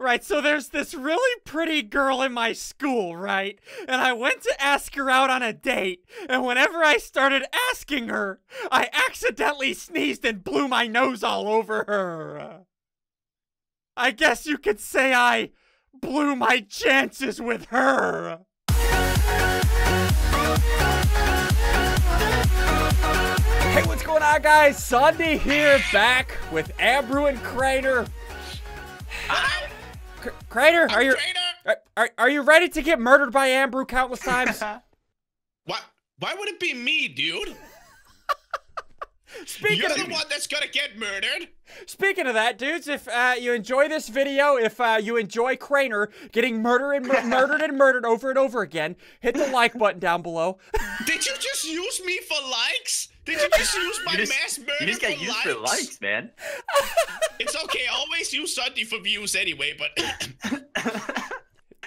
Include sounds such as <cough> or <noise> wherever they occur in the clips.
Right, so there's this really pretty girl in my school, right? And I went to ask her out on a date, and whenever I started asking her, I accidentally sneezed and blew my nose all over her. I guess you could say I blew my chances with her. Hey, what's going on, guys? SSundee here, back with Ambrew and Crainer. C- Crainer, are you are, are, are you ready to get murdered by Ambrew countless times? <laughs> Why? Why would it be me, dude? Speaking You're of, the one that's gonna get murdered. speaking of that, dudes, if uh, you enjoy this video, if uh, you enjoy Crainer getting murdered and mur- murdered and murdered over and over again, hit the like button down below. Did you just use me for likes? Did you just use my just, mass murder you just got for, used likes? for likes, man. <laughs> It's okay. I always use SSundee for views anyway, but <laughs>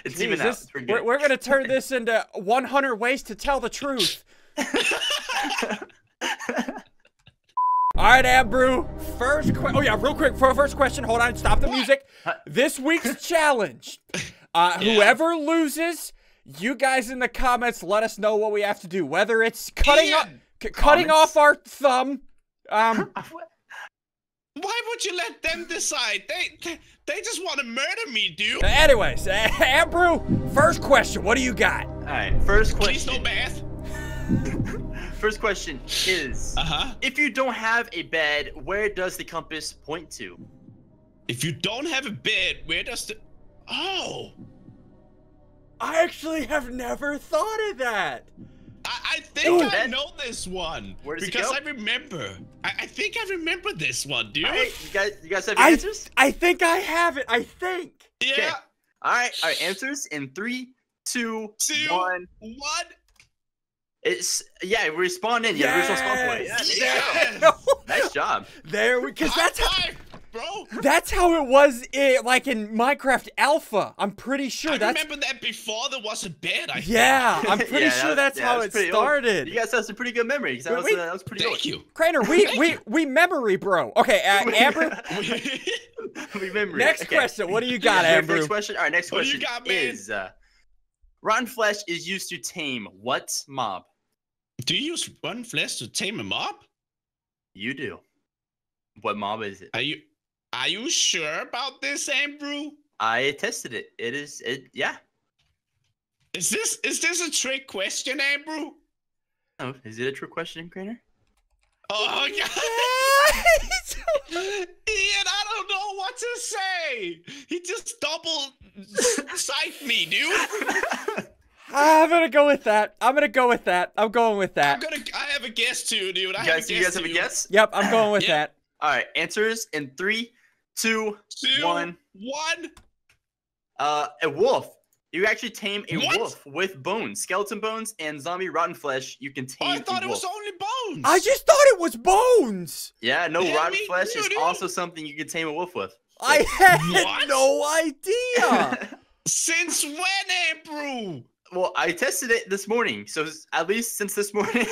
it's even Jeez, out. this- It's pretty good. we're, we're gonna turn this into 100 ways to tell the truth. <laughs> All right, Ambrew. First, que- oh yeah, real quick for first question. Hold on, stop the music. This week's challenge. Uh, Yeah. Whoever loses, you guys in the comments let us know what we have to do. Whether it's cutting off, Ian, c- cutting off our thumb. Um, <laughs> why would you let them decide? They they, they just want to murder me, dude. anyways, <laughs> Ambrew. First question. What do you got? All right, first Please no question. <laughs> First question is: Uh huh. If you don't have a bed, where does the compass point to? If you don't have a bed, where does the? Oh, I actually have never thought of that. I, I think Ooh, I that- know this one Where does it because go? I remember. I, I think I remember this one, dude. All right, you guys, you guys have your I answers? I think I have it. I think. Yeah. Okay. All right, all right. Answers in three, two, Two. one. One. It's yeah. We spawn in. Yeah, original spawn point. Yeah, Yes! there you go. Nice job. there, because High that's how, five, bro. that's how it was. i like in Minecraft Alpha. I'm pretty sure I that's. remember that before there was a bed. I think. Yeah, I'm <laughs> pretty Yeah, sure that- that's yeah, how that's it pretty old. started. You guys have some pretty good memory. 'cause That was, Wait, uh, that was pretty Thank good. you. Crainer, we Thank we you. we memory, bro. Okay, uh, <laughs> Amber. <laughs> Remember. next okay. question. What do you got, Your Amber? Next question. All right, next What do you question got, man? is: uh, Rotten flesh is used to tame what mob? Do you use rotten flesh to tame a mob? You do. What mob is it? Are you are you sure about this, Andrew? I tested it. It is. It. Yeah. Is this is this a trick question, Andrew? Oh, is it a trick question, Crainer? Oh <laughs> god. Ian, I don't know what to say. He just double psyched me, dude. I'm gonna go with that. I'm gonna go with that. I'm going with that. I'm that. gonna. I have a guess too, dude. I You have guys, a you guess guys have a guess? Yep, I'm going with Yeah. that. All right. Answers in three, two, Two, one. one. Uh, a wolf. You actually tame a What? wolf with bones, skeleton bones, and zombie rotten flesh. You can tame. Oh, tame I thought a it was only bones. I just thought it was bones. Yeah, no, Yeah, rotten flesh too, is dude. also something you can tame a wolf with. I <laughs> had What? no idea. <laughs> Since when, Andrew? well, I tested it this morning, so at least since this morning.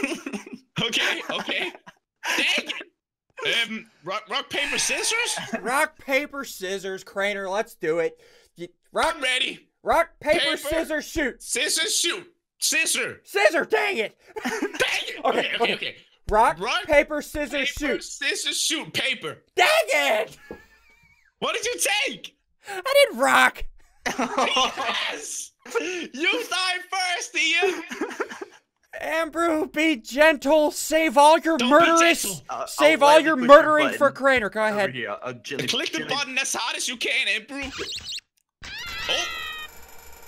Okay, okay. <laughs> Dang it. Um, rock, rock, paper, scissors. rock, paper, scissors, Crainer. Let's do it. Rock, I'm ready. rock, paper, Paper. scissors, shoot. Scissors, shoot. Scissor. Scissor, dang it. <laughs> Dang it. Okay, Okay, okay, okay. okay. Rock, Rock, paper, scissors, Paper, shoot. scissors, shoot. Paper. Dang it. What did you take? I did rock. <laughs> Yes. You die first, Ian. <laughs> Ambrew, be gentle. Save all your Don't murderous. Uh, Save all your murdering for button Crainer. Go ahead. here. I'll, I'll gently, Click the button as hard as you can, Andrew. Oh.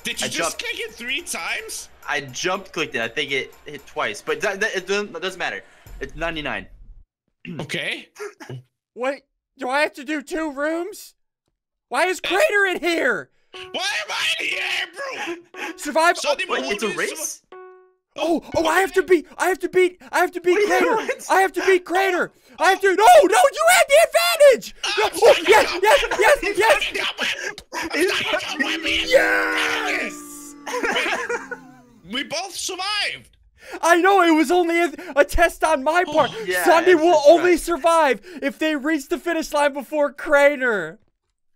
Did you I just jumped. click it three times? I jumped clicked it. I think it hit twice, but that, that, it, doesn't, it doesn't matter. It's 99. <clears throat> Okay. What? Do I have to do two rooms? Why is Crainer in here? Why am I in here, Andrew? Survive. Oh, Wait, it's a is- race? Oh, oh, I have to beat. I have to beat. I have to beat What do you Crainer. I have to beat Crainer. I have to. No, no, you had the advantage. No, oh, yes, yes, yes, yes, yes. We both survived. I know it was only a, a test on my part. Oh, yeah, SSundee will only right. survive if they reach the finish line before Crainer.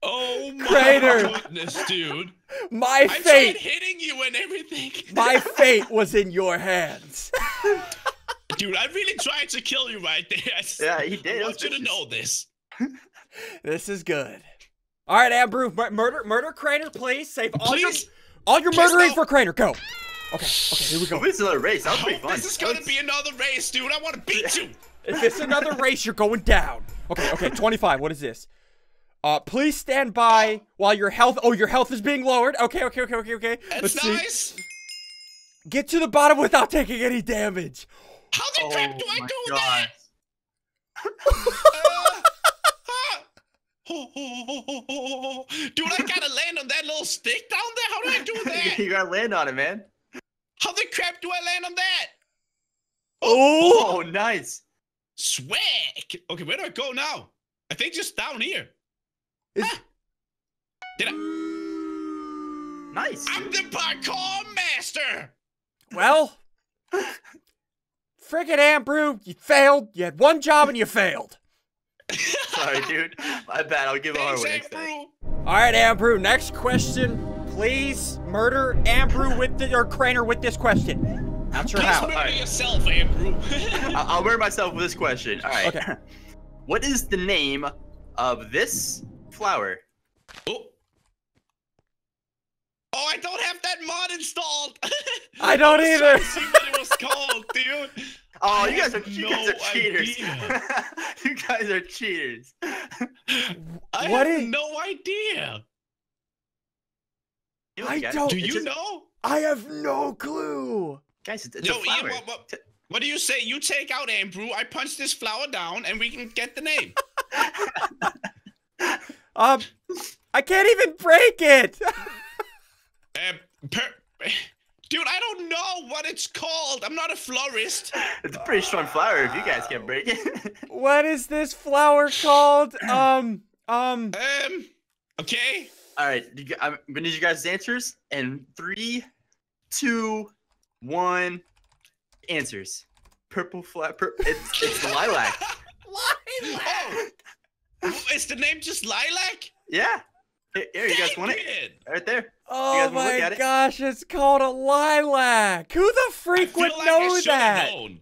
Oh my Crainer. goodness, dude. My I tried fate, hitting you and everything. my <laughs> fate was in your hands. <laughs> Dude, I really tried to kill you right there. I Yeah, he did. I was want you to know this. This is good. All right, Ambrew, mur- murder, murder Crainer, please save all your, all your Please murdering no. for Crainer. Go. Okay, okay, here we go. This is another race. That I was pretty hope fun. this is gonna was- be another race, dude. I want to beat you. If it's another race, you're going down. Okay, okay, 25. What is this? Uh, please stand by while your health. Oh, your health is being lowered. Okay, okay, okay, okay, okay. That's Let's see. nice. Get to the bottom without taking any damage. How the crap do I Oh do God. that? Oh, oh, oh, oh, oh, oh. Dude, I gotta land on that little stick down there. How do I do <laughs> that? you gotta land on it, man. How the crap do I land on that? Oh, Oh, nice. Swag. Okay, where do I go now? I think just down here. Is- Did I? Nice. I'm the parkour master. well. Friggin' Ambrew, you failed. You had one job and you failed. Sorry, dude. My bad. I'll give it a hard Thanks, one next time. Andrew. All right, Ambrew. Next question. Please murder Ambrew with the, or Crainer with this question. Not sure Please how. murder Alright. yourself, Andrew. <laughs> I- I'll murder myself with this question. All right. Okay. <laughs> What is the name of this flower? oh. Oh, I don't have that mod installed. I don't <laughs> was either. trying to see what it was called, dude. Oh, you guys are have you no guys are cheaters. <laughs> you guys are cheaters. I What have is- no idea. You I don't- Do you just- know? I have no clue. Guys, it's, it's No, a flower. Ian, what, what, what do you say? You take out Andrew, I punch this flower down, and we can get the name. <laughs> Um, I can't even break it. <laughs> uh, per- Dude, I don't know what it's called. I'm not a florist. It's a pretty strong flower if you guys can break it. <laughs> what is this flower called? Um, um. Um, okay. All right, you, g- I'm gonna need you guys' answers. And three, two, one, answers. Purple flower. Pur- it's it's lilac. <laughs> Oh, <laughs> is the name just Lilac? Yeah. Here, here, you guys Dang want it? it. Right there. Oh guys wanna look my it? gosh, it's called a lilac. Who the I freak feel would like I know should have that? known.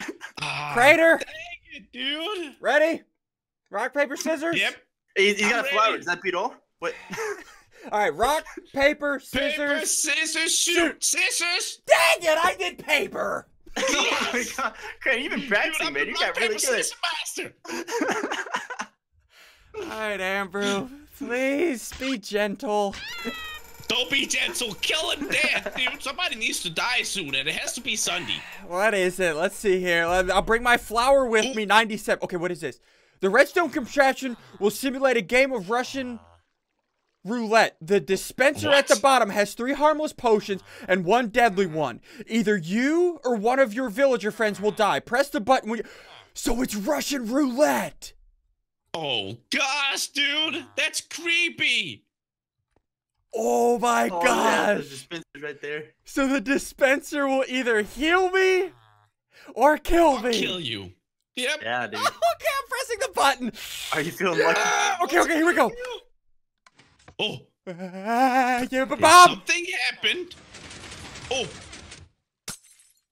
<laughs> Ah, Crainer, dang it, dude. ready? Rock, paper, scissors? Yep. He's, he's got I'm a flower. ready. Does that beat all? What? <laughs> All right, rock, paper, scissors. Paper, scissors. scissors, shoot. Scissors. Dang it, I did paper. oh my god. Craig, you've been Dude, practicing, I'm man. You got really paper, good. scissors master. All right, Ambrew, please be gentle. Don't be gentle. Kill him dead, dude. Somebody needs to die soon, and it has to be SSundee. What is it? Let's see here. I'll bring my flower with me. 97. Okay, what is this? The redstone contraption will simulate a game of Russian roulette. The dispenser at the bottom has three harmless potions and one deadly one. Either you or one of your villager friends will die. Press the button when you... So it's Russian roulette. Oh gosh, dude, that's creepy. Oh my Oh, yeah, the gosh. dispenser's right there. So the dispenser will either heal me or kill I'll me. kill you. Yep. Yeah, dude. <laughs> okay, I'm pressing the button. Are you feeling lucky? Ah, Okay, okay, here we go. Oh, Ah, yeah, but Bob. something happened. Oh,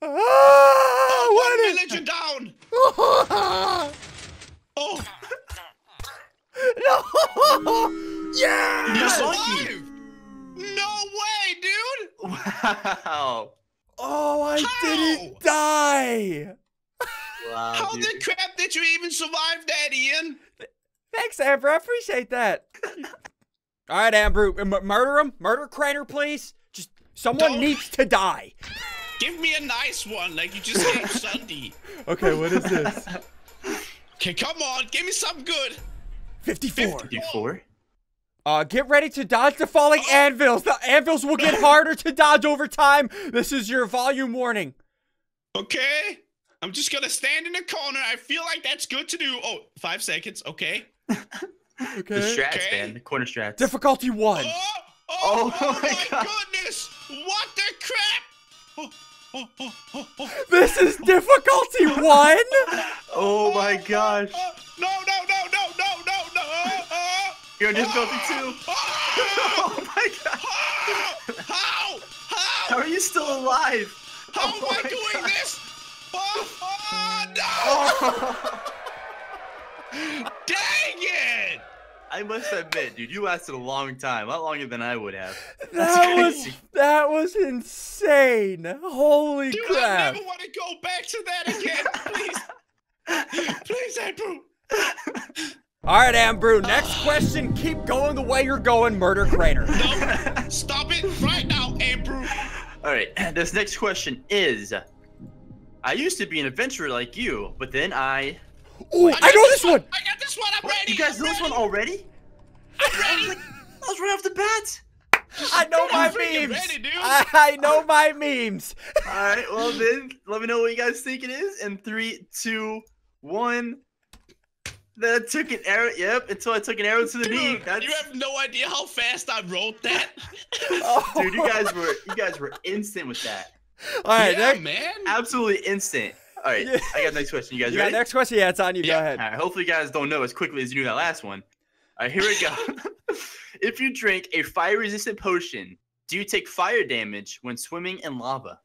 Ah, one what is? villager down. <laughs> Oh, Oh, <laughs> no! Yeah! you Yes. survived. No way, dude. Wow. Oh, I How? didn't die. Wow, How dude. the crap did you even survive that, Ian? Thanks, Amber. I appreciate that. <laughs> All right, Amber, m- murder him. Murder Crainer, please. Just someone Don't. needs to die. Give me a nice one, like you just gave SSundee. <laughs> Okay, what is this? Okay, come on, give me something good. 54. You four? Uh, get ready to dodge the falling anvils. The anvils will get <laughs> harder to dodge over time. This is your volume warning. Okay. I'm just gonna stand in the corner. I feel like that's good to do. Oh, five seconds. Okay. <laughs> Okay. The strats, Okay. man. The corner strats. Difficulty one. Oh, oh, Oh oh, <laughs> my my, God. goodness! What the crap? Oh, oh, oh, oh, oh. This is difficulty one. Oh my gosh. You're on difficulty two. Ah! Oh my god. How? How How? are you still alive? How am Oh I doing God. this? Oh, oh, no! Oh. Dang it! I must admit, dude, you lasted a long time. A lot longer than I would have. That's That was that was insane. Holy Dude, crap. I never want to go back to that again. Please. <laughs> Please, Andrew. All right, Ambrew, next question. Keep going the way you're going, Murder Crainer. <laughs> No. Stop it right now, Andrew. All right, <clears throat> this next question is I used to be an adventurer like you, but then I. Ooh, I got know this one. I got this one. I'm What, ready. you guys I'm know this one already? I'm ready. That was right off the bat. I know I'm my memes. ready, dude. <laughs> I, I know my memes. All right, well then, <laughs> let me know what you guys think it is. In three, two, one. Then I took an arrow. Yep, until I took an arrow to the knee. Dude, That's, you have no idea how fast I wrote that. <laughs> dude, you guys were you guys were <laughs> instant with that. All right, yeah, next, man. Absolutely instant. All right, Yeah. I got the next question. You guys you got ready? next question? Yeah, it's on you. Go ahead. All right, hopefully you guys don't know as quickly as you knew that last one. All right, here we go. <laughs> if you drink a fire-resistant potion, do you take fire damage when swimming in lava?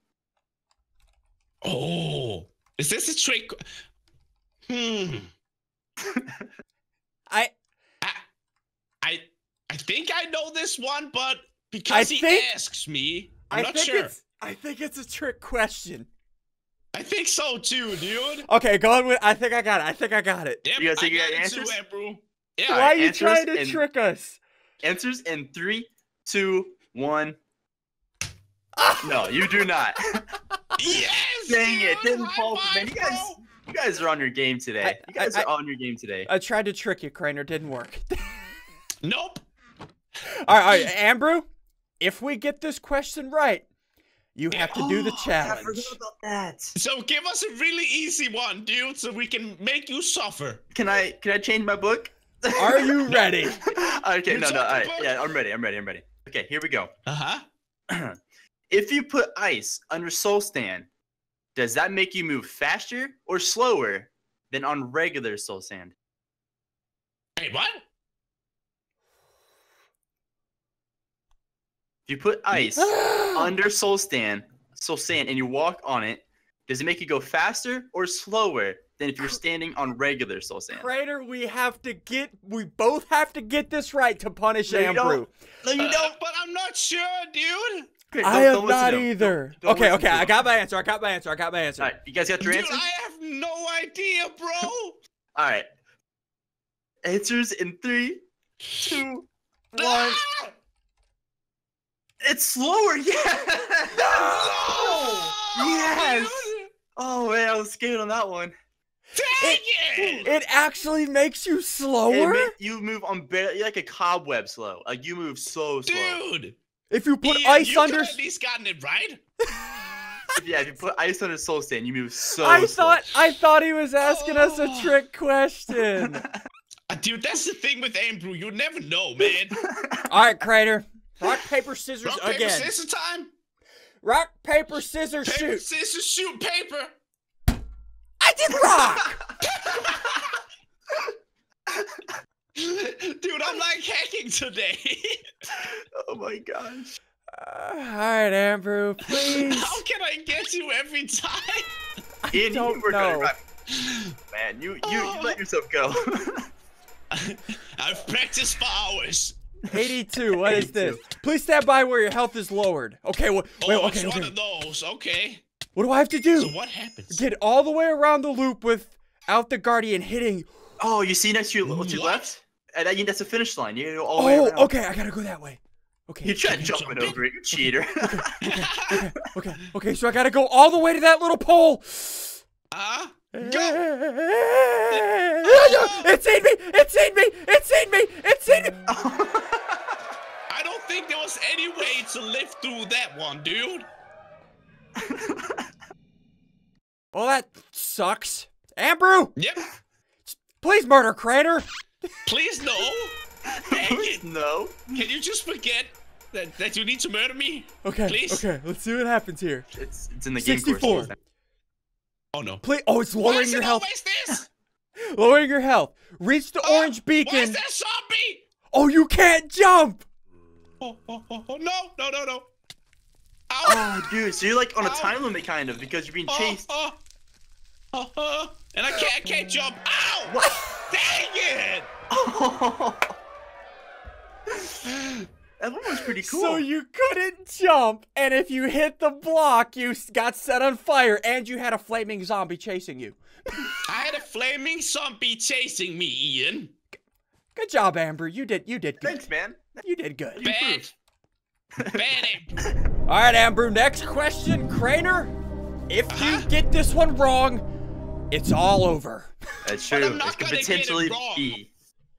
Oh, is this a trick? Hmm. I I, I, I think I know this one, but I because he think- asks me, I I'm not think sure. it's I think it's a trick question. I think so too, dude. Okay, go on with. I think I got it. I think I got it. Yep, You guys think I you got got it answers? too, Andrew. Yeah. Why are you trying to and- trick us? Answers in three, two, one. <laughs> No, you do not. <laughs> Yes. Dang it, didn't fall for five, me. You guys, bro. You guys are on your game today. I- you guys I- are on your game today. I tried to trick you, Crainer. Didn't work. <laughs> Nope. all right, all right, Ambrew. If we get this question right, you have to do the Oh, <gasps> I forgot about that. So give us a really easy one, dude, so we can make you suffer. Can I can I change my book? Are you <laughs> ready? <laughs> okay, You no, no. talking All right, about- yeah, I'm ready. I'm ready. I'm ready. Okay, here we go. Uh huh. <clears throat> if you put ice under Soul Stand, does that make you move faster or slower than on regular Soul Sand? Hey, what? If you put ice <gasps> under Soul Stand, Soul Sand, and you walk on it, does it make you go faster or slower than if you're standing on regular Soul Sand? Crainer, we have to get. We both have to get this right to punish No, Ambrew. No, you don't. but I'm not sure, dude. Okay, I don't- am don't not either. Don't- don't okay, okay, I got my answer. I got my answer. I got my answer. All right, you guys got your Dude, answers? I have no idea, bro. <laughs> All right. Answers in three, two, <laughs> one. It's slower. <laughs> Yeah. No! Yes. Oh man, I was scared on that one. Dang it! It actually makes you It slower ma- you move on barely like a cobweb slow. Like you move so slow. Dude, if you put Ian, ice you under. could at least gotten it right. <laughs> Yeah, if you put ice under soul stand, you move so I slow. thought I thought he was asking us a Oh. trick question. <laughs> Uh, dude, that's the thing with Andrew. You never know, man. <laughs> All right, Crainer. Rock paper scissors Rock, paper, again. scissors time. Rock paper scissors Paper, shoot. scissors, shoot, paper. I did rock. <laughs> Dude, I'm like hacking today. <laughs> oh my gosh. Uh, all right, Andrew, please. <laughs> How can I get you every time? Ian, don't you were good. know. Right. Man, you, you you let yourself go. I've practiced for hours. 82. What is this? Please stand by where your health is lowered. Okay, well, wait, oh, okay, it's one of those. Okay. What do I have to do? So what happens? Get all the way around the loop without the guardian hitting. oh, you see next to your, to your What? left? And that, that's a finish line. You gotta go all the way Oh, around. okay, I gotta go that way. Okay. You tried Okay, jumping jump over it, you cheater. okay, <laughs> okay, okay, so I gotta go all the way to that little pole. Eh, huh? It's seen me! It's seen me! It's seen me! It's seen me! <laughs> I don't think there was any way to live through that one, dude. Well, that sucks. Ambrew, Yep. please murder Crainer. Please no. <laughs> Dang it. no. Can you just forget that, that you need to murder me? Okay, Please. okay, let's see what happens here. It's it's in the game 64. course. Oh no. Please, oh, it's Why lowering is your it health. always this? <laughs> Lowering your health. Reach the Oh, orange Why is beacon. that zombie? Oh, you can't jump. Oh, oh, oh, oh, no, no, no, no. Ow. Oh, dude, so you're like on a Ow. time limit kind of because you're being Oh, chased. oh, oh, oh. And I can't, I can't jump. Ow! What? Dang it! <laughs> that one was pretty cool. So you couldn't jump, and if you hit the block, you got set on fire, and you had a flaming zombie chasing you. <laughs> I had a flaming zombie chasing me, Ian. Good job, Amber. You did. You did good. Thanks, man. You did good. You Bad. improved. Bad. <laughs> All right, Amber. Next question, Crainer. If you Uh-huh. get this one wrong, it's all over. That's true. I'm not This could gonna get it potentially wrong. be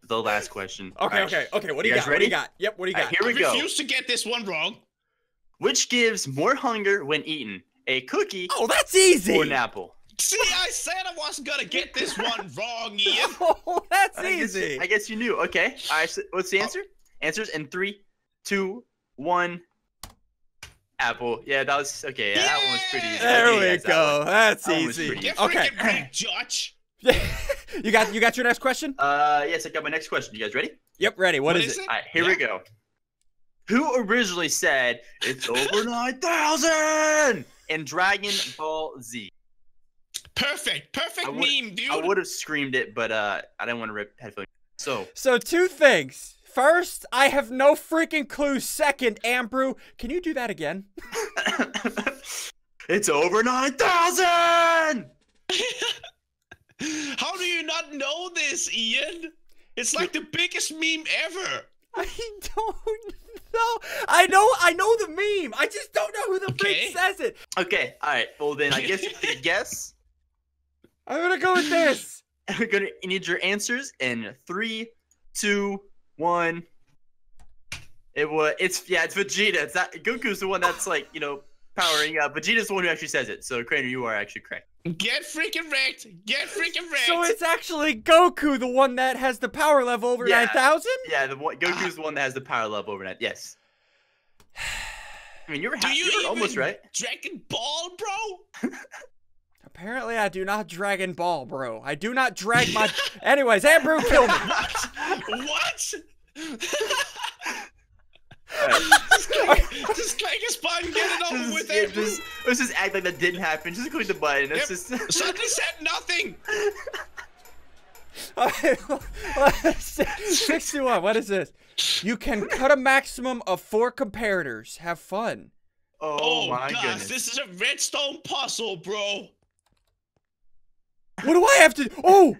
the last question. Okay, Alright. okay, okay. What do You you, guys got? What do you ready? got? Yep. What do you Alright, got? here we go. Refuse to get this one wrong. Which gives more hunger when eaten? A cookie Oh, that's easy. or an apple? See, I said I wasn't gonna get this one <laughs> wrong, Ian. <laughs> Oh, that's I guess, easy. I guess you knew. Okay. All right. So what's Oh. the answer? Answers in three, two, one. Apple. Yeah, that was okay. Yeah, that one was pretty easy. There I'll we you guys that go. That's That easy. pretty Get Okay. freaking right, <laughs> you got you got your next question? Uh, yes, I got my next question. You guys ready? Yep, ready. What is, is it? it? All right, here we go. Who originally said it's over <laughs> nine thousand in Dragon Ball Z? Perfect, perfect would- meme, dude. I would have screamed it, but uh, I didn't want to rip headphones. So So two things. First, I have no freaking clue. Second, Ambrew, can you do that again? <laughs> it's over nine thousand. <laughs> How do you not know this, Ian? It's like the biggest meme ever. I don't know. I know I know the meme. I just don't know who the Okay. freak says it. Okay, all right. Well then, I guess you <laughs> can guess. I'm gonna go with this. We're gonna need your answers in three, two, one. It was. It's yeah. It's Vegeta. It's not Goku's the one that's like you know powering up. Vegeta's the one who actually says it. So Crainer, you are actually correct. Get freaking wrecked. Get freaking wrecked. So it's actually Goku, the one that has the power level over Yeah. nine thousand. Yeah, the one ah. Goku's the one that has the power level overnight. Yes. <sighs> I mean, you were, do ha- you, you were almost right. Dragon Ball, bro? <laughs> Apparently, I do not Dragon Ball, bro. I do not drag my. <laughs> Anyways, Ambrew, killed me. what? Alright. Just click his button, get it over with, yeah, Andrew. just- Let's just act like that didn't happen. Just click the button. It's Yep. just. Suddenly said nothing. <laughs> <laughs> Sixty-one. What is this? You can cut a maximum of four comparators. Have fun. oh, Oh, my gosh, goodness. this is a redstone puzzle, bro. What do I have to? Oh,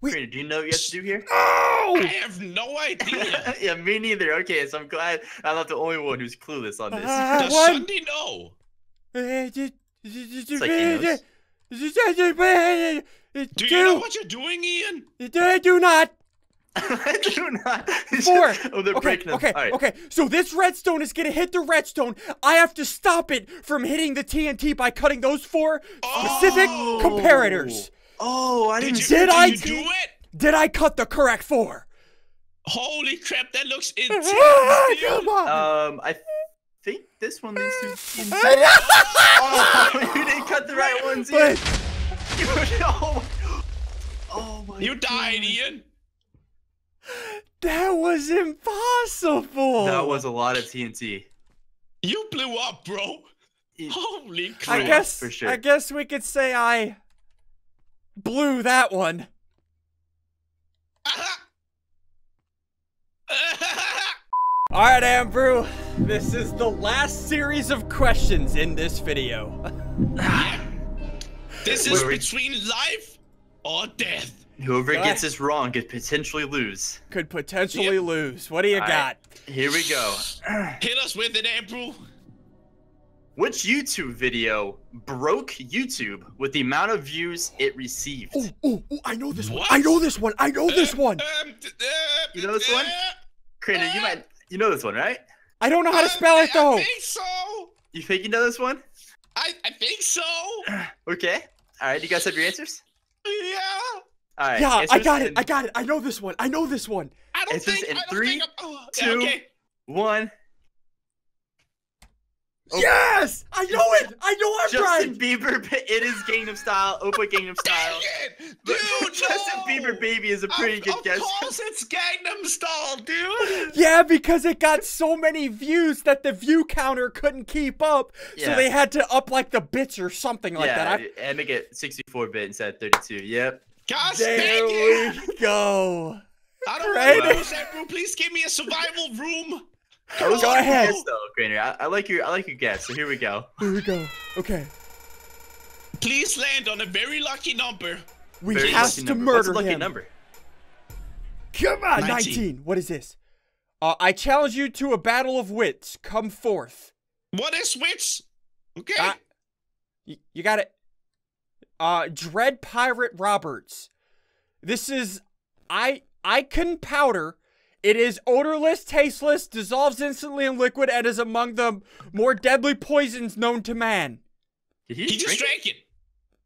Wait. Crainer, do you know what you have to do here? Oh, I have no idea. <laughs> yeah, me neither. Okay, so I'm glad I'm not the only one who's clueless on this. Ah, Does one. SSundee know? like he Do you know what you're doing, Ian? I do not. <laughs> I do not. <laughs> Four. oh, they're Okay, breaking them. okay, All right. okay. So this redstone is gonna hit the redstone. I have to stop it from hitting the TNT by cutting those four specific Oh. comparators. Oh, I Did didn't. you, Did did I you do it? Did I cut the correct four? Holy crap, that looks <laughs> intense. Come on. Um, I think this one leads to. Oh, you didn't cut the right ones. Ian. but oh, oh my. You died, God. Ian. That was impossible. That was a lot of TNT. You blew up, bro. It- Holy I crap. guess. for sure. I guess we could say I blew that one. <laughs> All right, Ambrew. This is the last series of questions in this video. <laughs> this is Wait, wait. between life or death. Whoever Go gets this wrong could potentially lose. Could potentially Yep. lose. What do you All got? right. Here we go. <clears throat> Hit us with it, Andrew. Which YouTube video broke YouTube with the amount of views it received? Oh, oh, oh, I know this one. I know this one. I know this one. d- You know this one? uh, you might you know this one, right? I don't know how to spell it I though. think so. You think you know this one? I, I think so. <sighs> Okay. All right. You guys have your answers? Yeah. All right. Yeah, I answers got it. I got it. I know this one. I know this one. I don't It's just think. in I don't three, think I'm, oh, yeah, okay. One. Oh. Yes! I know it! I know I'm Justin right! Bieber, it is Gangnam Style. Oppa Gangnam <laughs> Style. Dang it! But Dude, <laughs> Justin no! Bieber Baby is a pretty of, good of guess. Of course <laughs> it's Gangnam Style, dude. Yeah, because it got so many views that the view counter couldn't keep up. So they had to up like the bits or something like yeah, that. and make it 64 bit instead of 32. Yep. Gosh there dang it! we go. I don't Right. want to lose that room. Please give me a survival room. That was Go a ahead. Guess, though, Crainer. I, I like your I like your guess. So here we go. Here we go. Okay. Please land on a very lucky number. We Very have to number. murder What's a lucky him. number? Come on, 19. 19. What is this? Uh, I challenge you to a battle of wits. Come forth. What is which? Okay. Uh, y- you got it. Uh, Dread Pirate Roberts. This is I iocane powder. It is odorless, tasteless, dissolves instantly in liquid, and is among the more deadly poisons known to man. Did he, he just drink it? drank it.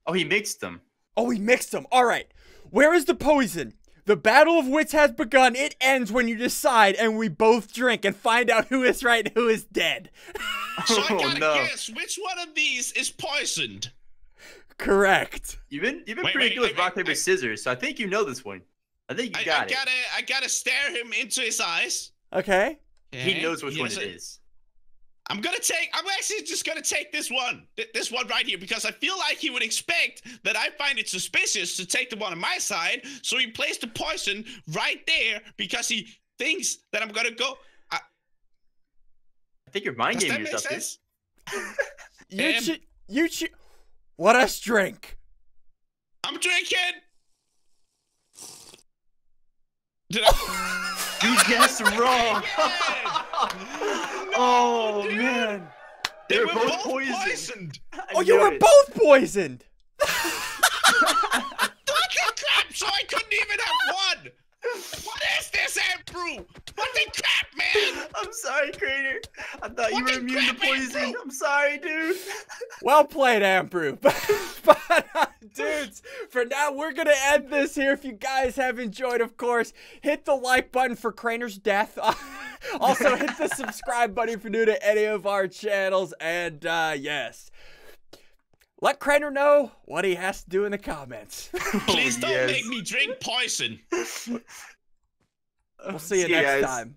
Oh, he mixed them. Oh, he mixed them. All right. Where is the poison? The battle of wits has begun. It ends when you decide, and we both drink and find out who is right and who is dead. <laughs> So I oh gotta no. guess which one of these is poisoned. Correct. You've been you've been Wait, pretty wait, good with wait, rock paper wait. scissors, so I think you know this one. I think you I, got I it. gotta, I gotta stare him into his eyes. Okay. He knows which one it doesn't- is. I'm gonna take. I'm actually just gonna take this one, th- this one right here, because I feel like he would expect that I find it suspicious to take the one on my side. So he placed the poison right there because he thinks that I'm gonna go. I think you're mind Does that gaming make yourself. dude. sense? <laughs> You Um, che- you che- Let us drink. I'm drinking. Did I? <laughs> You guessed wrong. No, oh, oh dude. man. They They're were both both poisoned. poisoned. Oh, you were it. both poisoned. What the crap? So I couldn't even have one. What is this, Andrew? What the crap, man? I'm sorry, Crainer. I thought you were immune to poison. I'm sorry, dude. <laughs> Well played, Ambrew. <laughs> but, uh, dudes, for now, we're going to end this here. If you guys have enjoyed, of course, hit the like button for Crainer's death. <laughs> also, hit the subscribe button if you're new to any of our channels. And, uh, yes. Let Crainer know what he has to do in the comments. Please Oh, don't yes. make me drink poison. We'll see you See next guys. time.